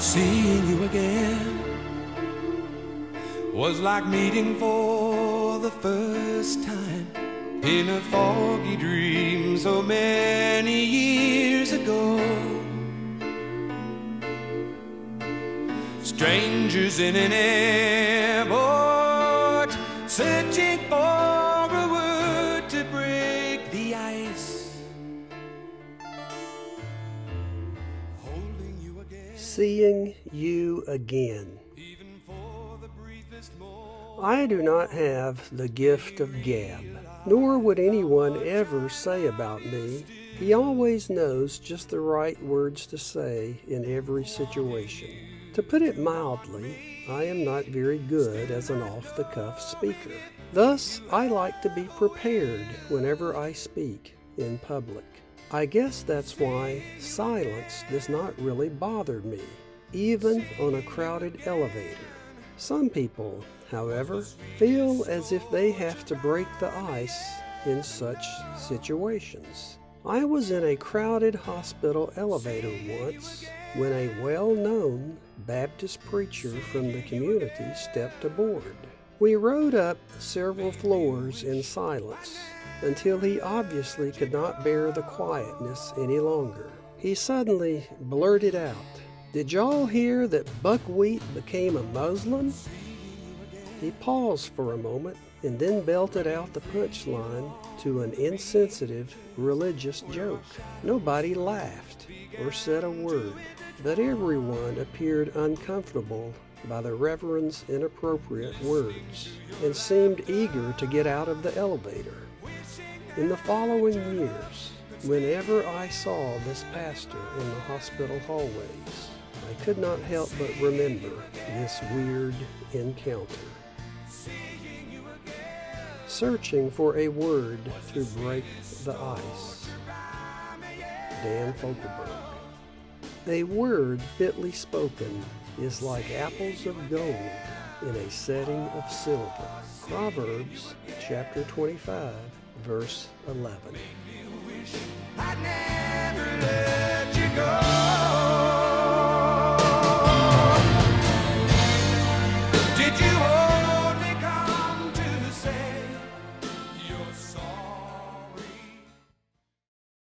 Seeing you again was like meeting for the first time in a foggy dream so many years ago. Strangers in an airport searching for a word to break the ice. Seeing you again. I do not have the gift of gab, nor would anyone ever say about me, he always knows just the right words to say in every situation. To put it mildly, I am not very good as an off the cuff speaker. Thus, I like to be prepared whenever I speak in public. I guess that's why silence does not really bother me, even on a crowded elevator. Some people, however, feel as if they have to break the ice in such situations. I was in a crowded hospital elevator once when a well known Baptist preacher from the community stepped aboard. We rode up several floors in silence until he obviously could not bear the quietness any longer. He suddenly blurted out, Did y'all hear that Buckwheat became a Muslim? He paused for a moment and then belted out the punchline to an insensitive religious joke. Nobody laughed or said a word, but everyone appeared uncomfortable by the Reverend's inappropriate words and seemed eager to get out of the elevator. In the following years, whenever I saw this pastor in the hospital hallways, I could not help but remember this weird encounter. Searching for a word to break the ice. Dan Fogelberg. A word fitly spoken is like apples of gold in a setting of silver. Proverbs chapter 25, verse 11.